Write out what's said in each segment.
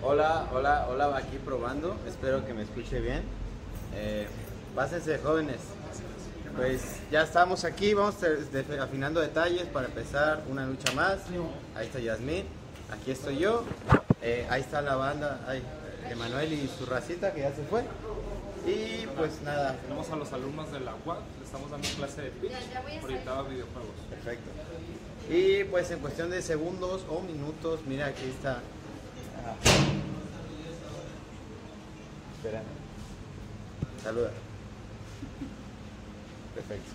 Hola, hola, hola, aquí probando. Espero que me escuche bien. Eh, pásense, jóvenes. Pues ya estamos aquí, vamos afinando detalles para empezar una lucha más. Ahí está Yasmín, aquí estoy yo. Eh, ahí está la banda, ahí, Emanuel y su racita que ya se fue. Y pues nada, Tenemos a los alumnos de la UAC, le estamos dando clase de pitch, orientado a videojuegos. Perfecto. Y pues en cuestión de segundos o minutos, mira aquí está. Ah. Espera. Saluda. Perfecto.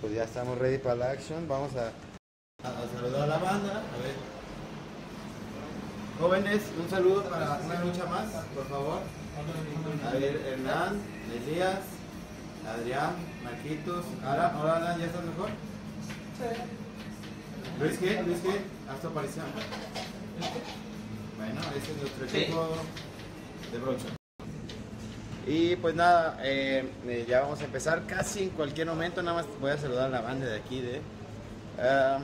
Pues ya estamos ready para la action. Vamos a, a saludar a la banda. A ver. Jóvenes, un saludo para una lucha más, por favor. A ver, Hernán, Elías, Adrián, Marquitos, Alan, hola Alan, ¿ya estás mejor? Luis qué? Luis qué? haz tu aparición. Bueno, ese es nuestro equipo de brocha. Y pues nada, eh, eh, ya vamos a empezar casi en cualquier momento. Nada más voy a saludar a la banda de aquí de ah,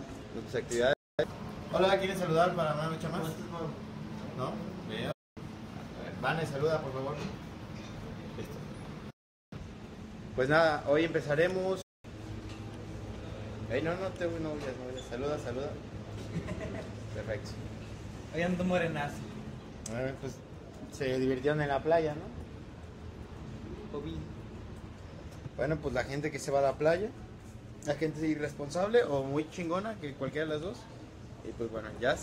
sus actividades. Hola, ¿quieren saludar para una lucha más? ¿No? Bien. Vane, saluda por favor. Listo. Pues nada, hoy empezaremos. Ey, no, no te no huyas, no huyas. Saluda, saluda. Perfecto. Hoy ando morenazo. Bueno, pues se divirtieron en la playa, ¿no? Bueno, pues la gente que se va a la playa, la gente irresponsable o muy chingona, que cualquiera de las dos. Y pues bueno, ya.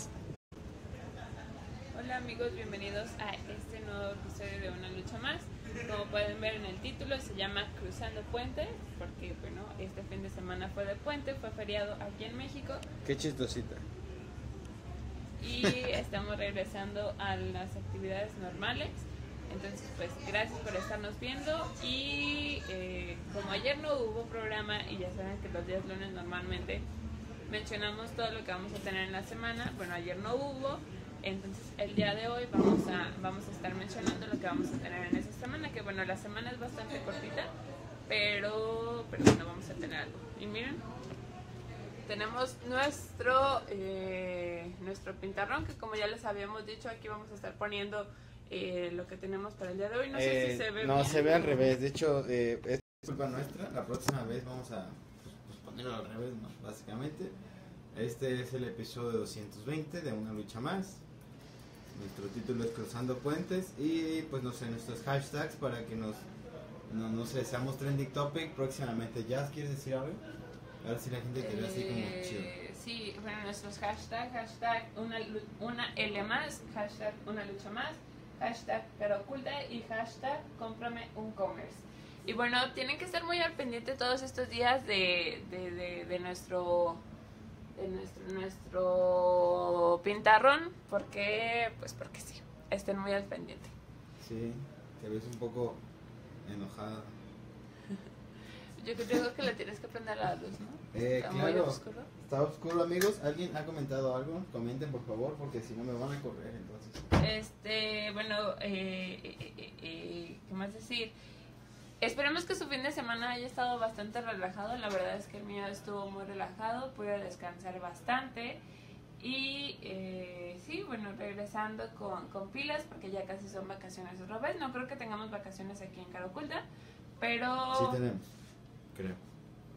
Hola amigos, bienvenidos a este nuevo episodio de Una Lucha Más. Como pueden ver en el título, se llama Cruzando Puente, porque bueno, este fin de semana fue de puente, fue feriado aquí en México Qué chistosita. Y estamos regresando a las actividades normales. Entonces, pues gracias por estarnos viendo y eh, como ayer no hubo programa y ya saben que los días lunes normalmente mencionamos todo lo que vamos a tener en la semana, bueno, ayer no hubo, entonces el día de hoy vamos a, vamos a estar mencionando lo que vamos a tener en esa semana, que bueno, la semana es bastante cortita, pero, pero bueno, vamos a tener algo. Y miren, tenemos nuestro eh, nuestro pintarrón que como ya les habíamos dicho aquí vamos a estar poniendo eh, lo que tenemos para el día de hoy no sé Eh, si se ve no, bien. se ve al revés. De hecho, eh, es culpa nuestra. La próxima vez vamos a pues, pues, ponerlo al revés, ¿no? Básicamente. Este es el episodio 220 de Una Lucha Más. Nuestro título es Cruzando Puentes. Y pues no sé, nuestros hashtags para que nos. No, no sé, seamos trending topic próximamente. ¿Ya quieres decir algo? A ver si la gente te ve así como chido. Eh, sí bueno nuestros hashtags hashtag una, una L más hashtag una lucha más hashtag pero oculta y hashtag cómprame un commerce y bueno tienen que estar muy al pendiente todos estos días de, de, de, de nuestro de nuestro nuestro pintarrón porque pues porque sí estén muy al pendiente Sí, te ves un poco enojada. Yo creo que le tienes que prender la luz no Eh, está muy oscuro Está oscuro, amigos. ¿Alguien ha comentado algo? Comenten, por favor, porque si no me van a correr, entonces. Este, bueno, eh, eh, eh, eh, ¿qué más decir? Esperemos que su fin de semana haya estado bastante relajado. La verdad es que el mío estuvo muy relajado, pude descansar bastante. Y eh, sí, bueno, regresando con, con pilas, porque ya casi son vacaciones otra vez. No creo que tengamos vacaciones aquí en Caraculta, pero Sí tenemos, creo.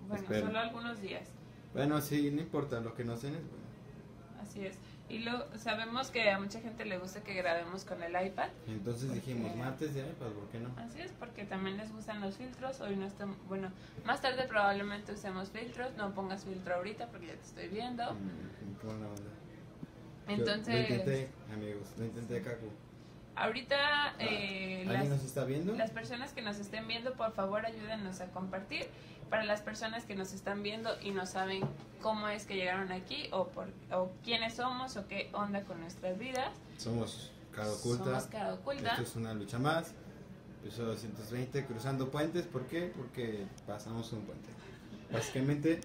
bueno, espero. solo algunos días. Bueno, sí, no importa, lo que nos den es bueno. Así es. Y lo, sabemos que a mucha gente le gusta que grabemos con el iPad. Entonces dijimos, martes de iPad, ¿por qué no? Así es, porque también les gustan los filtros. Hoy no estamos, bueno, más tarde probablemente usemos filtros. No pongas filtro ahorita porque ya te estoy viendo. Mm. Yo Lo Entonces, intenté, amigos, lo intenté, Kaku. Ahorita eh, ¿Alguien las, nos está viendo? las personas que nos estén viendo, por favor ayúdenos a compartir. Para las personas que nos están viendo y no saben cómo es que llegaron aquí o, por, o quiénes somos o qué onda con nuestras vidas, Somos Cara Oculta. somos Cara Oculta. Esto es una lucha más. Episodio 220, cruzando puentes. ¿Por qué? Porque pasamos un puente. Básicamente,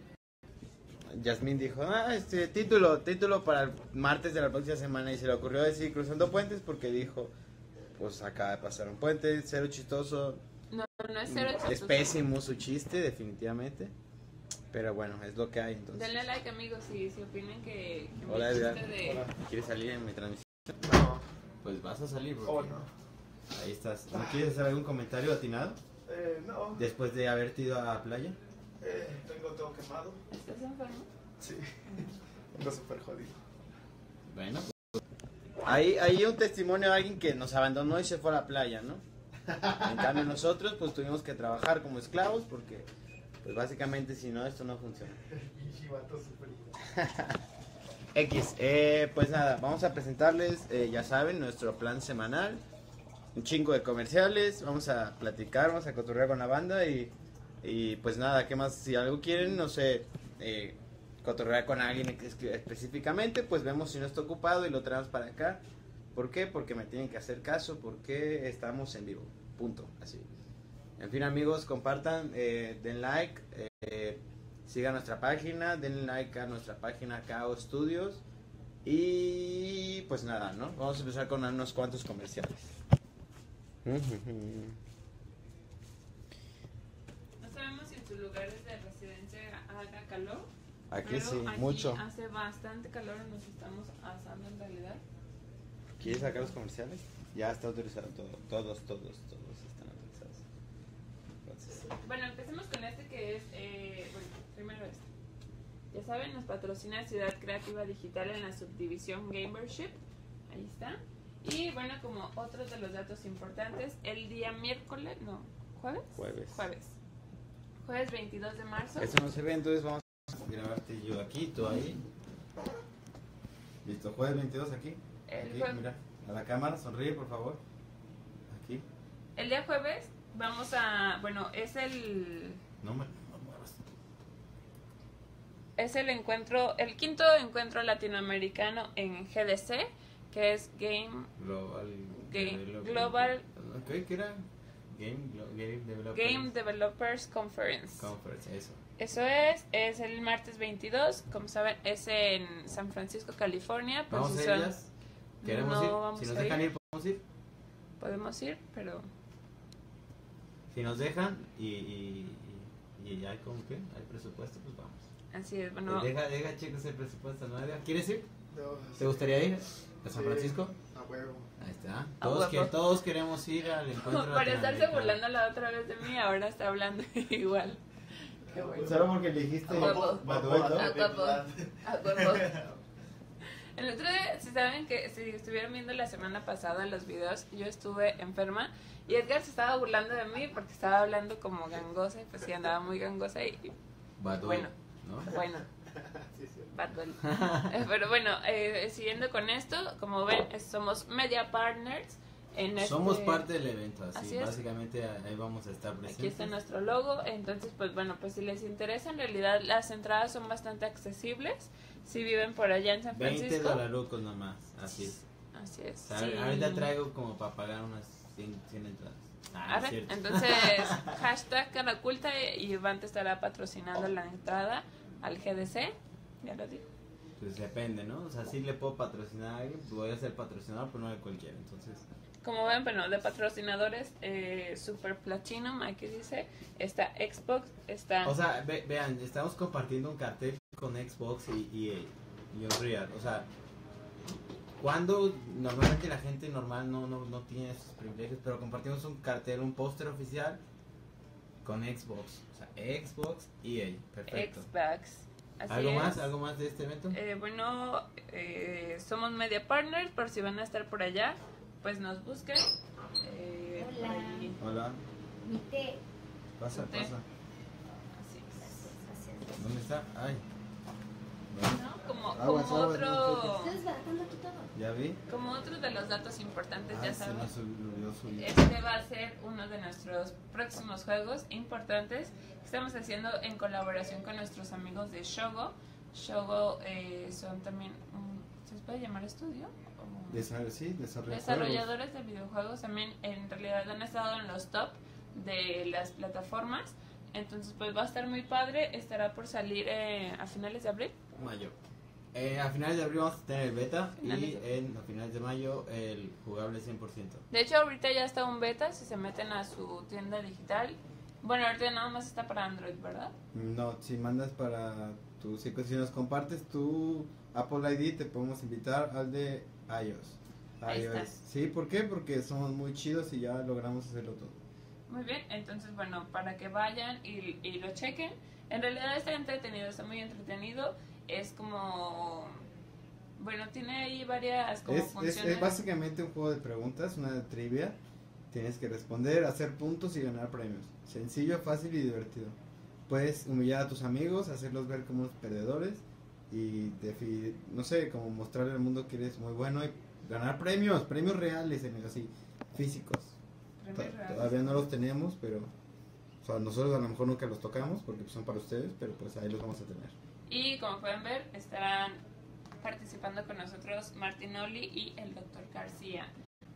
Yasmín dijo, ah, este título, título para el martes de la próxima semana. Y se le ocurrió decir cruzando puentes porque dijo, pues acaba de pasar un puente, cero chistoso. No, no es cero Es chistoso. pésimo su chiste, definitivamente. Pero bueno, es lo que hay entonces. Denle like amigos si, si opinan que, que Hola Edgar. de... ¿Quieres salir en mi transmisión? pues vas a salir. Oh, no. Ahí estás. ¿No quieres hacer algún comentario atinado? Eh, no. Después de haberte ido a la playa. Eh, tengo todo quemado. ¿Estás enfermo? Sí. Tengo súper jodido. Bueno. Hay, hay un testimonio de alguien que nos abandonó y se fue a la playa, ¿no? En cambio nosotros pues tuvimos que trabajar como esclavos porque pues básicamente si no esto no funciona. Pinche vato sufrido. X, eh, pues nada, vamos a presentarles, eh, ya saben, nuestro plan semanal. Un chingo de comerciales, vamos a platicar, vamos a cotorrear con la banda y, y pues nada, ¿qué más? Si algo quieren, no sé, eh, cotorrear con alguien específicamente, pues vemos si no está ocupado y lo traemos para acá. ¿Por qué? Porque me tienen que hacer caso, porque estamos en vivo. Punto. Así. En fin, amigos, compartan, eh, den like, eh, sigan nuestra página, den like a nuestra página KO Studios. Y pues nada, ¿no? Vamos a empezar con unos cuantos comerciales. No sabemos si en sus lugares de residencia haga calor. Aquí pero sí, aquí mucho. Hace bastante calor nos estamos asando en realidad. ¿Quieres sacar los comerciales? Ya está autorizado todo. Todos, todos, todos están autorizados. Entonces, Bueno, empecemos con este que es, eh, bueno, primero este. Ya saben, nos patrocina Ciudad Creativa Digital en la subdivisión Gamership. Ahí está. Y bueno, como otros de los datos importantes, el día miércoles, no, jueves. Jueves. Jueves. Jueves 22 de marzo. Eso no se ve, entonces vamos a grabarte yo aquí, tú ahí. Listo, jueves 22 aquí. El Aquí, mira, a la cámara, sonríe por favor. Aquí. El día jueves vamos a, bueno, es el No me es el encuentro, el quinto encuentro latinoamericano en GDC, que es Game Global. Game- Develop- Global- ¿Qué, qué era? Game, Game Developers Game Developers Conference. Conference, eso. Eso es, es el martes 22, como saben, es en San Francisco, California. ¿Vamos a ir posición- ellas? ¿Queremos No ir? vamos Si nos a dejan ir. ir, podemos ir. Podemos ir, pero Si nos dejan y, y, y, y hay como que hay presupuesto, pues vamos. así es, bueno, Deja, deja chicos el presupuesto, ¿no? ¿Quieres ir? No, ¿Te gustaría ir a San Sí. Francisco? A huevo. Ahí está. A Todos, que, todos queremos ir al encuentro por estarse burlando la otra vez de mí, ahora está hablando igual. Qué bueno. Solo porque le dijiste A. El otro día, si saben que si estuvieron viendo la semana pasada los videos, yo estuve enferma y Edgar se estaba burlando de mí porque estaba hablando como gangosa y pues sí andaba muy gangosa y Bueno. ¿no? bueno, Sí, sí. Bunny. Eh, Pero bueno, eh, siguiendo con esto, como ven, somos media partners en este... Somos parte del evento, así, Así básicamente ahí vamos a estar presentes. Aquí está nuestro logo, entonces pues bueno, pues si les interesa, en realidad las entradas son bastante accesibles. Si viven por allá en San 20 Francisco. dolarucos nomás, así es. Así es. O sea, sí. Ahorita traigo como para pagar unas 100, 100 entradas. Ah, cierto. Entonces, hashtag cara oculta y Iván te estará patrocinando la entrada al GDC. Ya lo digo. Pues depende, ¿no? O sea, si le puedo patrocinar a alguien, voy a ser patrocinador, pero no de cualquiera. Entonces, Como ven, bueno, de patrocinadores, eh, Super Platinum, aquí dice, está Xbox, está... o sea, ve- vean, estamos compartiendo un cartel con Xbox y, y, y Unreal. O sea, cuando normalmente la gente normal no, no, no tiene esos privilegios, pero compartimos un cartel, un póster oficial con Xbox. O sea, Xbox y EA. Perfecto. Xbox. Así ¿Algo es. más? ¿Algo más de este evento? Eh, bueno, eh, somos media partners, por si van a estar por allá, pues nos busquen. Eh, Hola. Hola, Mi té. pasa, Té. pasa. Así es. Gracias, gracias. ¿Dónde está? Ay. ¿No? Como, Aguas, como aguas, otro... Como otro de los datos importantes, Ah, ya se saben. Este va a ser uno de nuestros próximos juegos importantes que estamos haciendo en colaboración con nuestros amigos de Shogo. Shogo eh, son también, ¿se les puede llamar estudio? Desarroll- sí, desarrolladores. Desarrolladores de videojuegos también en realidad han estado en los top de las plataformas. Entonces pues va a estar muy padre, estará por salir eh, a finales de abril. Mayo. Eh, a finales de abril vamos a tener el beta Finales y en, a finales de mayo el jugable 100%. De hecho ahorita ya está un beta, si se meten a su tienda digital. Bueno, ahorita nada más está para Android, ¿verdad? No, si mandas para tu si, si nos compartes tu Apple ID te podemos invitar al de iOS. Ahí está. iOS. Sí, ¿por qué? Porque somos muy chidos y ya logramos hacerlo todo. Muy bien, entonces bueno, para que vayan y, y lo chequen. En realidad está entretenido, está muy entretenido. Es como... Bueno, tiene ahí varias como Es, es, funciones. es básicamente un juego de preguntas, una trivia. Tienes que responder, hacer puntos y ganar premios. Sencillo, fácil y divertido. Puedes humillar a tus amigos, hacerlos ver como unos perdedores y no sé, como mostrarle al mundo que eres muy bueno y ganar premios, premios reales, en- así, físicos. Todavía no los tenemos, pero o sea, nosotros a lo mejor nunca los tocamos porque son para ustedes, pero pues ahí los vamos a tener. Y como pueden ver, estarán participando con nosotros Martinoli y el doctor García.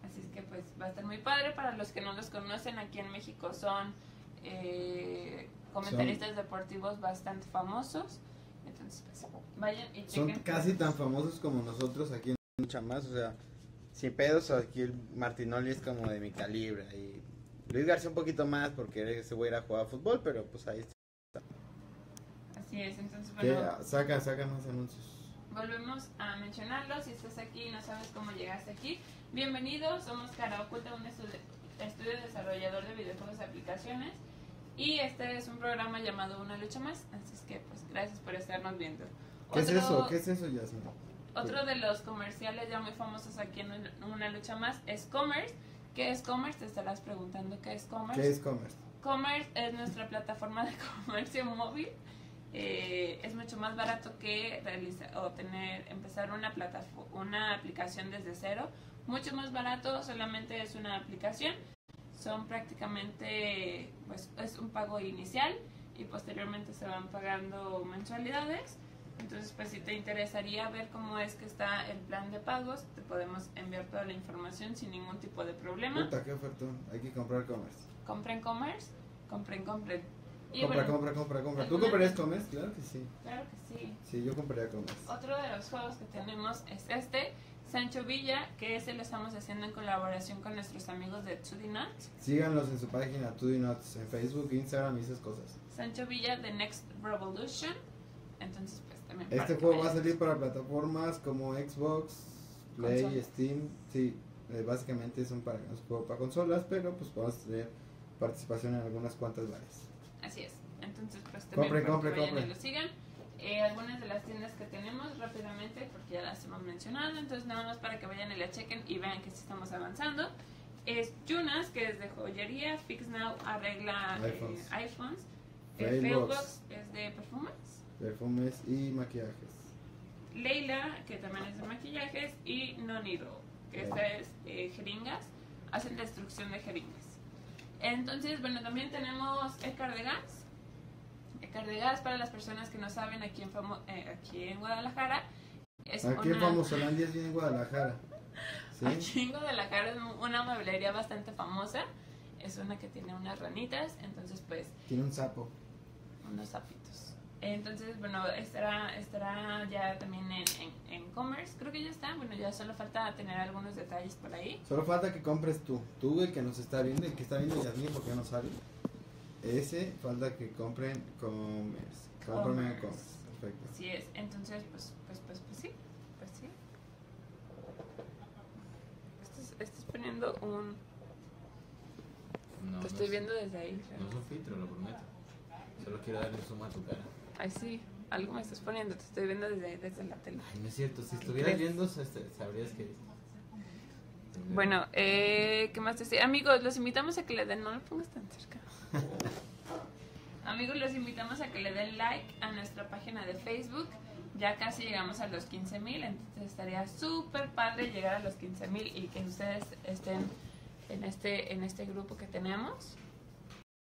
Así es que pues va a estar muy padre. Para los que no los conocen, aquí en México son eh, comentaristas deportivos bastante famosos. Entonces pues vayan y Son chequen. casi tan famosos como nosotros aquí en mucha más, o sea, sin pedos, aquí el Martinoli es como de mi calibre y Luis García un poquito más porque ese güey era a jugar fútbol, pero pues ahí está. Así es, entonces bueno, saca, saca más anuncios. volvemos a mencionarlo. Si estás aquí y no sabes cómo llegaste aquí, bienvenido. Somos Cara Oculta, un estudio, estudio desarrollador de videojuegos y aplicaciones. Y este es un programa llamado Una Lucha Más. Así es que, pues, gracias por estarnos viendo. ¿Qué es eso? ¿Qué es eso, Yasmin? Otro de los comerciales ya muy famosos aquí en Una Lucha Más es Commerce. ¿Qué es Commerce? Te estarás preguntando qué es Commerce. ¿Qué es Commerce? Commerce es nuestra plataforma de comercio móvil. Eh, es mucho más barato que realizar o tener, empezar una, plataforma, una aplicación desde cero. Mucho más barato, solamente es una aplicación. Son prácticamente, pues es un pago inicial y posteriormente se van pagando mensualidades. Entonces, pues si te interesaría ver cómo es que está el plan de pagos, te podemos enviar toda la información sin ningún tipo de problema. Puta, qué ofertón. Hay que comprar Commerce. Compren commerce, compren, compren. Y compra, bueno, compra, compra, compra. ¿Tú ¿alguna- comprarías Commerce? Claro que sí. Claro que sí. Sí, yo compraría Commerce. Otro de los juegos que tenemos es este, Sancho Villa, que ese lo estamos haciendo en colaboración con nuestros amigos de 2D Nuts. Síganlos en su página 2D Nuts en Facebook, Instagram y esas cosas. Sancho Villa, The Next Revolution. Entonces, pues también. Este juego va a salir para plataformas como Xbox, Play. Steam. Sí, eh, básicamente es un, para, es un juego para consolas, pero pues vamos a tener participación en algunas cuantas varias. Así es. Entonces, pues también que compren, vayan y lo sigan. Eh, algunas de las tiendas que tenemos rápidamente, porque ya las hemos mencionado, entonces nada más para que vayan y la chequen y vean que sí estamos avanzando. Es Junas, que es de joyería, Fix Now arregla eh, iPhones. eh, Failbox. Failbox es de perfumes, Perfumes y maquillajes. Leila, que también es de maquillajes, y Nonido, que esta es eh, jeringas, hacen destrucción de jeringas. Entonces, bueno, también tenemos Ecar de Gas. Ecar de Gas, para las personas que no saben, aquí en, Famo- eh, aquí en Guadalajara, es Aquí en una... Famosolandia es bien en Guadalajara. ¿Sí? Aquí en Guadalajara es una mueblería bastante famosa. Es una que tiene unas ranitas, entonces pues Tiene un sapo. unos sapitos. Entonces, bueno, estará, estará ya también en, en, en Commerce. Creo que ya está. Bueno, ya solo falta tener algunos detalles por ahí. Solo falta que compres tú. Tú, el que nos está viendo, el que está viendo Yasmin porque no sale. Ese falta que compren Commerce. Cómprame en Commerce. Commerce. Perfecto. Así es. Entonces, pues, pues, pues, pues sí. Pues sí. Estás, estás poniendo un... No, Te no estoy es- viendo desde ahí. No es un filtro, lo prometo. Solo quiero darle zoom a tu cara. Ay, sí. Algo me estás poniendo. Te estoy viendo desde, desde la tele. Ay, no es cierto. Si estuvieras ¿Crees? viendo, sabrías que. Bueno, eh, ¿qué más te decía? Amigos, los invitamos a que le den, no lo pongas tan cerca. Amigos, los invitamos a que le den like a nuestra página de Facebook. Ya casi llegamos a los 15 mil, entonces estaría súper padre llegar a los 15 mil y que ustedes estén en este, en este grupo que tenemos.